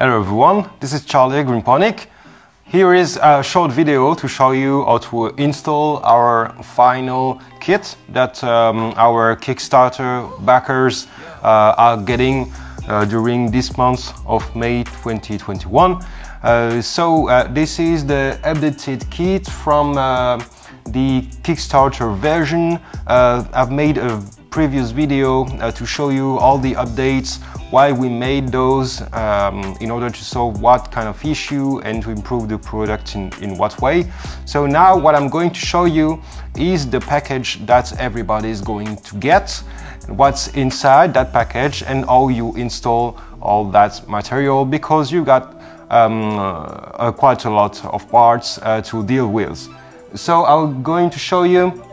Hello everyone, this is Charlie GreenPonik. Here is a short video to show you how to install our final kit that um, our Kickstarter backers uh, are getting uh, during this month of May 2021. Uh, so uh, this is the updated kit from uh, the Kickstarter version. Uh, I've made a previous video to show you all the updates, why we made those um, in order to solve what kind of issue and to improve the product in, in what way. So now what I'm going to show you is the package that everybody is going to get, what's inside that package and how you install all that material because you got um, uh, quite a lot of parts uh, to deal with. So I'm going to show you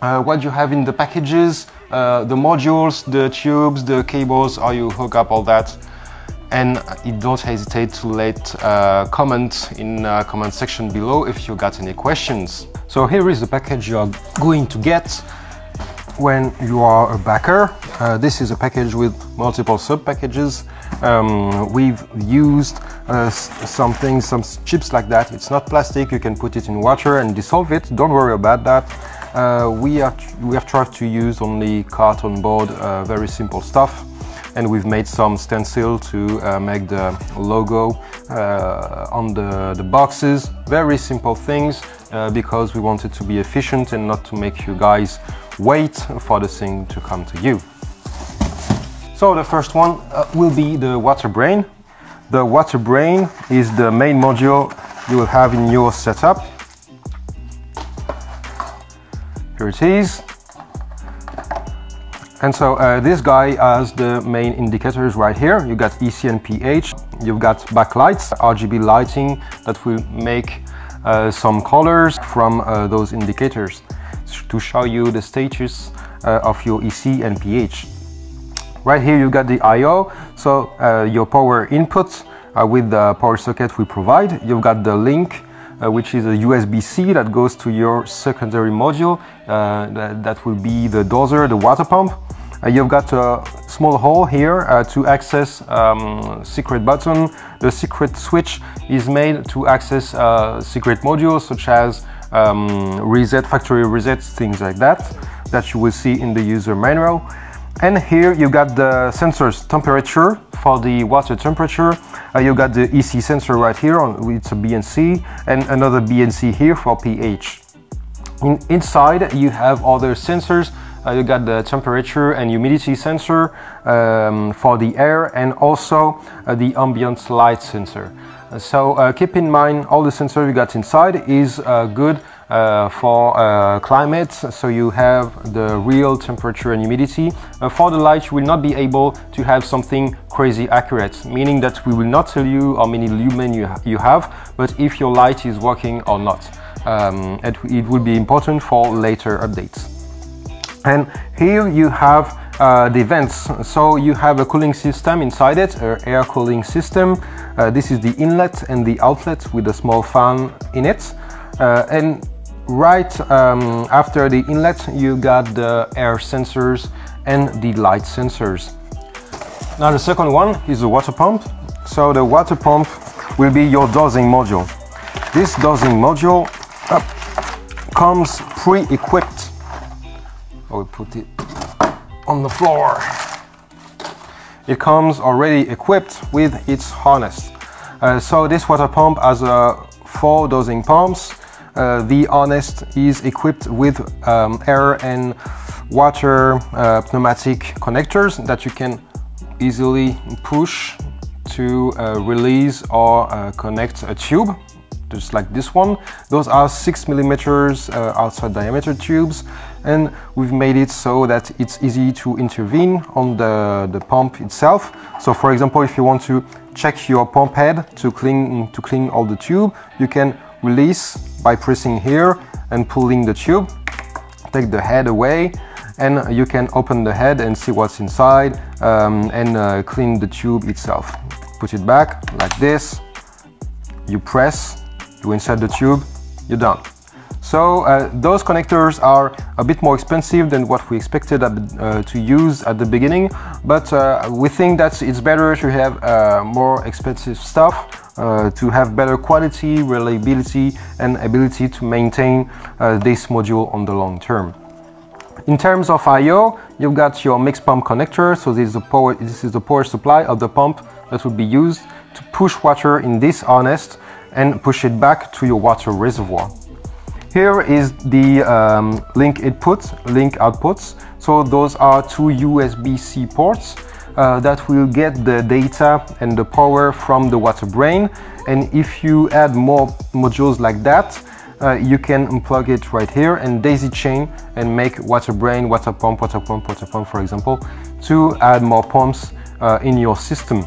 uh, what you have in the packages, uh, the modules, the tubes, the cables, how you hook up all that. And don't hesitate to let uh, comment in uh, comment section below if you got any questions. So here is the package you are going to get when you are a backer. Uh, this is a package with multiple sub-packages. Um, we've used uh, some things, some chips like that. It's not plastic, you can put it in water and dissolve it. Don't worry about that. Uh, we, are, we have tried to use only carton board, uh, very simple stuff. And we've made some stencil to uh, make the logo uh, on the, the boxes. Very simple things uh, because we wanted to be efficient and not to make you guys wait for the thing to come to you. So the first one uh, will be the water brain. The water brain is the main module you will have in your setup. Here it is. And so uh, this guy has the main indicators right here. You got EC and pH. You've got backlights, RGB lighting that will make uh, some colors from uh, those indicators to show you the status uh, of your EC and pH. Right here you got the I.O. So uh, your power input uh, with the power socket we provide. You've got the link uh, which is a USB-C that goes to your secondary module. Uh, that, that, will be the doser, the water pump. You've got a small hole here uh, to access um, secret button. The secret switch is made to access uh, secret modules such as um, reset, factory resets, things like that, that you will see in the user manual. And here you got the sensors temperature for the water temperature. Uh, you got the EC sensor right here, on, it's a BNC, and another BNC here for pH. In, inside you have other sensors. Uh, you got the temperature and humidity sensor um, for the air and also uh, the ambient light sensor. So uh, keep in mind all the sensors you got inside is uh, good uh, for uh, climate, so you have the real temperature and humidity. Uh, for the light, you will not be able to have something crazy accurate, meaning that we will not tell you how many lumen you, ha you have, but if your light is working or not. Um, it, it will be important for later updates. And here you have uh, the vents. So you have a cooling system inside it, an air cooling system. Uh, this is the inlet and the outlet with a small fan in it. Uh, and right um, after the inlet, you got the air sensors and the light sensors. Now the second one is the water pump. So the water pump will be your dosing module. This dosing module uh, comes pre-equipped. I will put it on the floor. It comes already equipped with its harness. Uh, so this water pump has uh, four dosing pumps. Uh, the harness is equipped with um, air and water uh, pneumatic connectors that you can easily push to uh, release or uh, connect a tube just like this one. Those are six millimeters uh, outside diameter tubes and we've made it so that it's easy to intervene on the, the pump itself. So for example, if you want to check your pump head to clean, to clean all the tube, you can release by pressing here and pulling the tube, take the head away and you can open the head and see what's inside um, and uh, clean the tube itself. Put it back like this, you press you insert the tube, you're done. So uh, those connectors are a bit more expensive than what we expected uh, to use at the beginning, but uh, we think that it's better to have uh, more expensive stuff uh, to have better quality, reliability and ability to maintain uh, this module on the long term. In terms of I.O., you've got your mixed pump connector, so this is, the power, this is the power supply of the pump that will be used to push water in this harness and push it back to your water reservoir. Here is the um, link input, link outputs. So those are two USB-C ports uh, that will get the data and the power from the water brain. And if you add more modules like that, uh, you can unplug it right here and daisy chain and make water brain, water pump, water pump, water pump, for example, to add more pumps uh, in your system.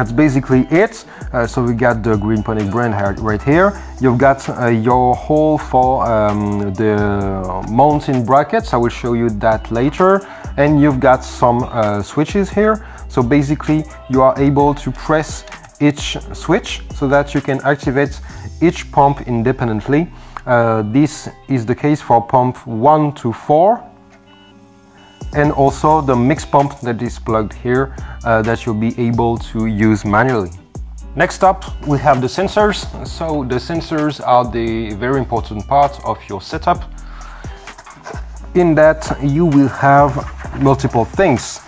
That's basically it. Uh, so we got the GreenPonik brand right here. You've got uh, your hole for um, the mounting brackets. I will show you that later. And you've got some uh, switches here. So basically you are able to press each switch so that you can activate each pump independently. Uh, this is the case for pump 1 to 4 and also the mix pump that is plugged here uh, that you'll be able to use manually. Next up, we have the sensors. So the sensors are the very important part of your setup. In that you will have multiple things.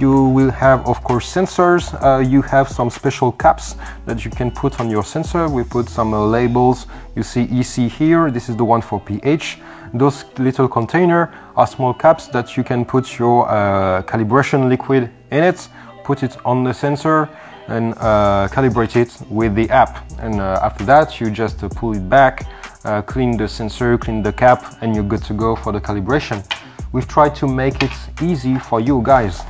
You will have, of course, sensors. Uh, you have some special caps that you can put on your sensor. We put some uh, labels. You see EC here. This is the one for pH. Those little container are small caps that you can put your uh, calibration liquid in it, put it on the sensor and uh, calibrate it with the app. And uh, after that, you just uh, pull it back, clean the sensor, clean the cap, and you're good to go for the calibration. We've tried to make it easy for you guys.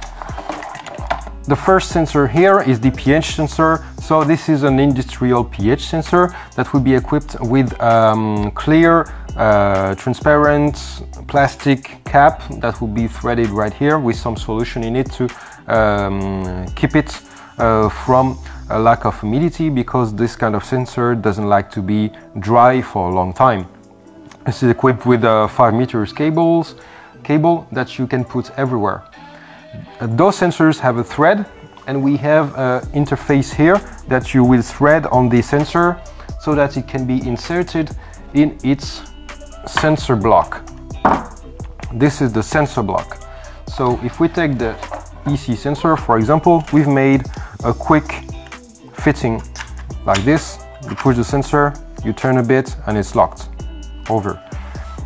The first sensor here is the pH sensor. So this is an industrial pH sensor that will be equipped with um, clear, uh, transparent plastic cap that will be threaded right here with some solution in it to um, keep it uh, from a lack of humidity because this kind of sensor doesn't like to be dry for a long time. This is equipped with a 5 meters cables, cable that you can put everywhere. Those sensors have a thread and we have an interface here that you will thread on the sensor so that it can be inserted in its sensor block. This is the sensor block. So if we take the EC sensor, for example, we've made a quick fitting like this. You push the sensor, you turn a bit and it's locked over.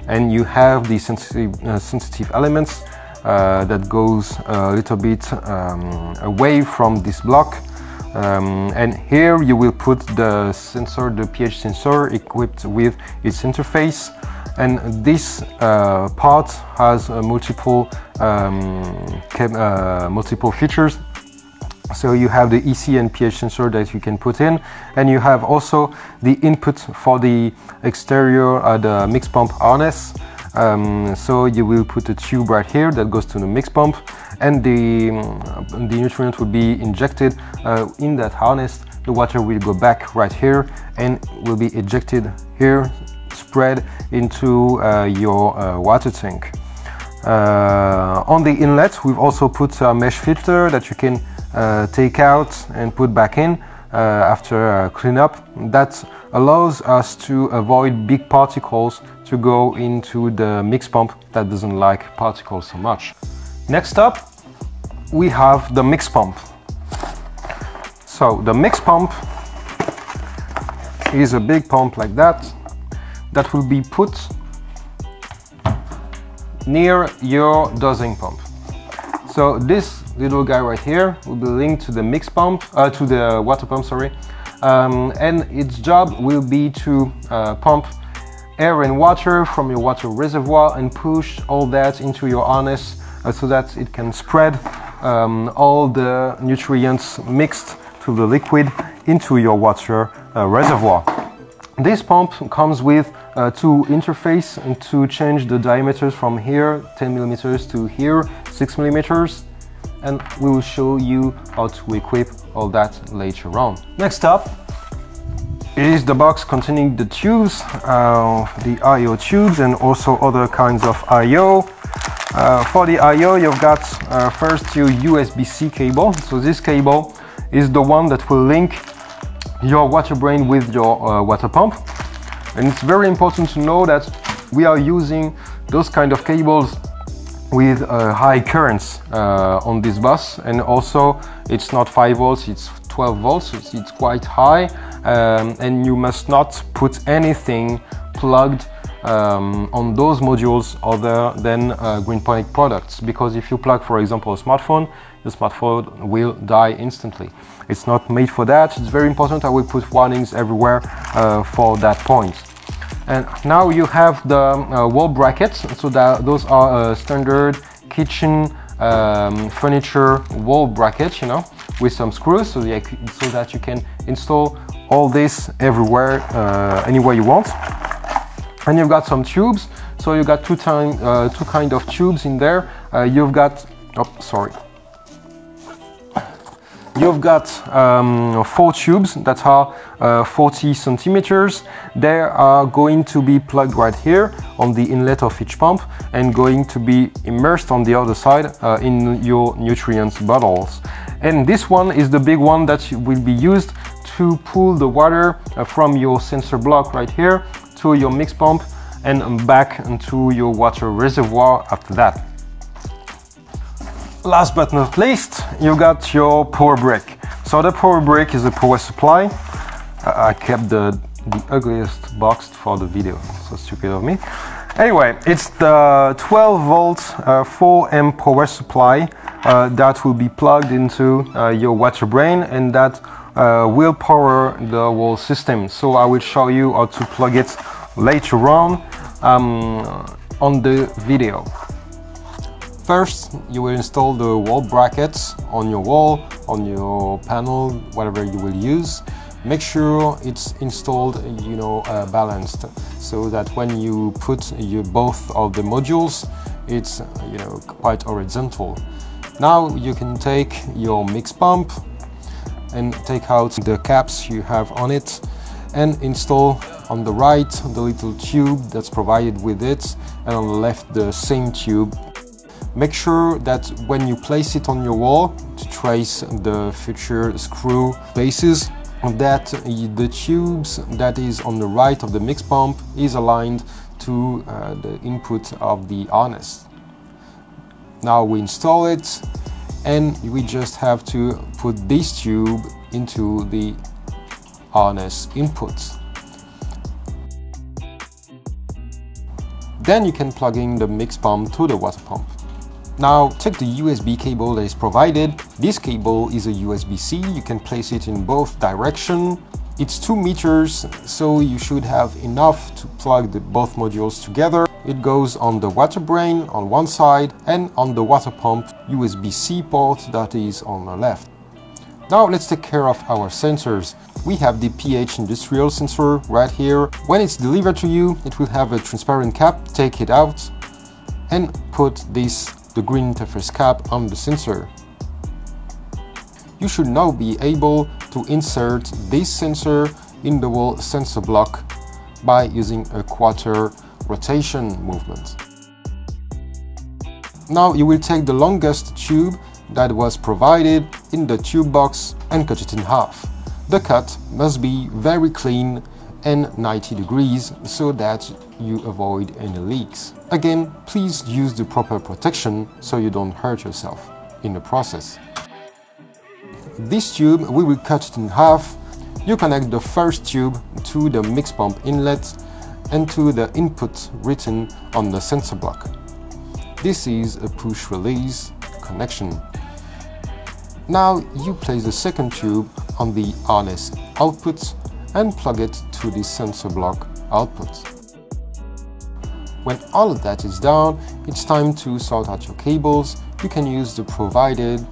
And you have the sensitive, uh, sensitive elements uh, that goes a little bit um, away from this block. Um, and here you will put the sensor, the pH sensor equipped with its interface. And this uh, part has uh, multiple, um, uh, multiple features so you have the EC and pH sensor that you can put in and you have also the input for the exterior uh, the mix pump harness um, so you will put a tube right here that goes to the mix pump and the, um, the nutrient will be injected uh, in that harness. The water will go back right here and will be ejected here, spread into uh, your uh, water tank. Uh, on the inlet, we've also put a mesh filter that you can take out and put back in after cleanup. That allows us to avoid big particles to go into the mix pump that doesn't like particles so much. Next up, we have the mix pump. So the mix pump is a big pump like that that will be put near your dosing pump. So this little guy right here will be linked to the mix pump, uh, to the water pump, sorry, um, and its job will be to uh, pump air and water from your water reservoir and push all that into your harness uh, so that it can spread um, all the nutrients mixed to the liquid into your water uh, reservoir. This pump comes with uh, two interface to change the diameters from here 10 millimeters to here 6 millimeters and we will show you how to equip all that later on. Next up is the box containing the tubes, uh, the I.O. tubes and also other kinds of I.O. Uh, for the I.O. you've got uh, first your USB-C cable. So this cable is the one that will link your water brain with your uh, water pump. And it's very important to know that we are using those kind of cables with uh, high currents uh, on this bus. And also it's not 5 volts it's 12 volts it's, it's quite high. Um, and you must not put anything plugged um, on those modules other than uh, products. Because if you plug for example a smartphone the smartphone will die instantly. It's not made for that. It's very important I will put warnings everywhere uh, for that point. and now you have the uh, wall brackets. So that those are uh, standard kitchen um, furniture wall brackets you know with some screws so, so that you can install all this everywhere uh, anywhere you want. And you've got some tubes. So you've got two, time, uh, two kind of tubes in there. Uh, you've got oh sorry You've got um, four tubes that are uh, 40 centimeters. They are going to be plugged right here on the inlet of each pump and going to be immersed on the other side uh, in your nutrients bottles. And this one is the big one that will be used to pull the water uh, from your sensor block right here to your mix pump and back into your water reservoir after that. Last but not least, you got your power brick. So the power brick is a power supply. I kept the, the ugliest box for the video, so stupid of me. Anyway, it's the 12 volt uh, 4 amp power supply uh, that will be plugged into uh, your water brain and that uh, will power the whole system. So I will show you how to plug it later on um, on the video. First, you will install the wall brackets on your wall, on your panel, whatever you will use. Make sure it's installed, you know, uh, balanced, so that when you put you both of the modules, it's, you know, quite horizontal. Now you can take your mix pump and take out the caps you have on it and install on the right the little tube that's provided with it and on the left the same tube Make sure that when you place it on your wall to trace the future screw bases that the tubes that is on the right of the mix pump is aligned to uh, the input of the harness. Now we install it and we just have to put this tube into the harness input. Then you can plug in the mix pump to the water pump. Now take the USB cable that is provided. This cable is a USB-C, you can place it in both direction. It's 2 meters, so you should have enough to plug the, both modules together. It goes on the water brain on one side and on the water pump USB-C port that is on the left. Now let's take care of our sensors. We have the pH industrial sensor right here. When it's delivered to you, it will have a transparent cap. Take it out and put this the green interface cap on the sensor. You should now be able to insert this sensor in the wall sensor block by using a quarter rotation movement. Now you will take the longest tube that was provided in the tube box and cut it in half. The cut must be very clean and 90 degrees so that you avoid any leaks. Again, please use the proper protection so you don't hurt yourself in the process. This tube, we will cut it in half. You connect the first tube to the mix pump inlet and to the input written on the sensor block. This is a push-release connection. Now you place the second tube on the RS output and plug it to the sensor block output. When all of that is done, it's time to sort out your cables. You can use the provided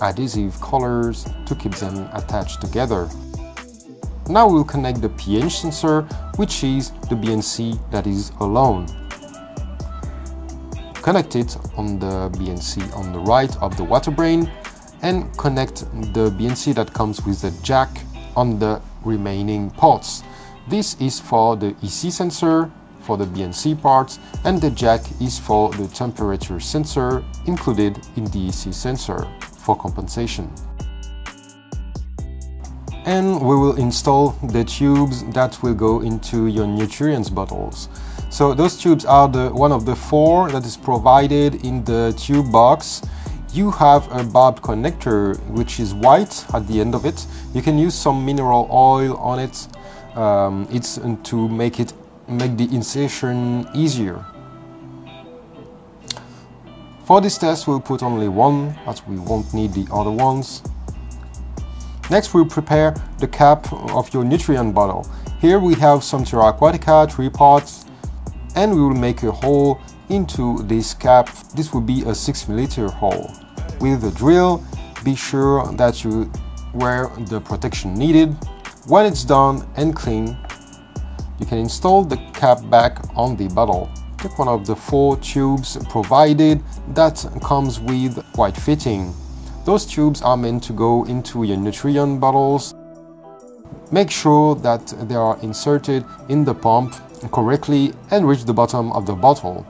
adhesive collars to keep them attached together. Now we'll connect the pH sensor, which is the BNC that is alone. Connect it on the BNC on the right of the water brain and connect the BNC that comes with the jack on the remaining ports. This is for the EC sensor, for the BNC parts, and the jack is for the temperature sensor included in the EC sensor for compensation. And we will install the tubes that will go into your nutrients bottles. So those tubes are the one of the four that is provided in the tube box you have a barbed connector which is white at the end of it. You can use some mineral oil on it. Um, it's to make it make the insertion easier. For this test we'll put only one as we won't need the other ones. Next we'll prepare the cap of your nutrient bottle. Here we have some Terra Aquatica, three parts, and we will make a hole into this cap. This will be a 6 milliliter hole with the drill, be sure that you wear the protection needed. When it's done and clean, you can install the cap back on the bottle. Take one of the four tubes provided that comes with white fitting. Those tubes are meant to go into your nutrient bottles. Make sure that they are inserted in the pump correctly and reach the bottom of the bottle.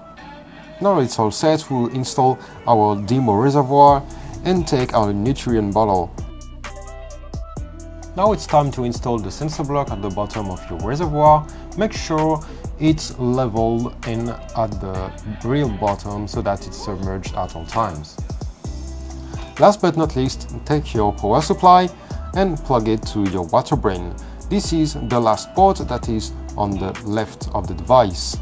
Now it's all set, we'll install our demo reservoir and take our nutrient bottle. Now it's time to install the sensor block at the bottom of your reservoir. Make sure it's level and at the real bottom so that it's submerged at all times. Last but not least, take your power supply and plug it to your water brain. This is the last port that is on the left of the device.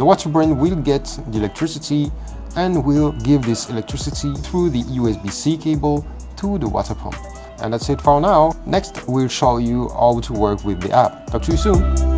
The water brain will get the electricity and will give this electricity through the USB-C cable to the water pump. And that's it for now. Next, we'll show you how to work with the app. Talk to you soon.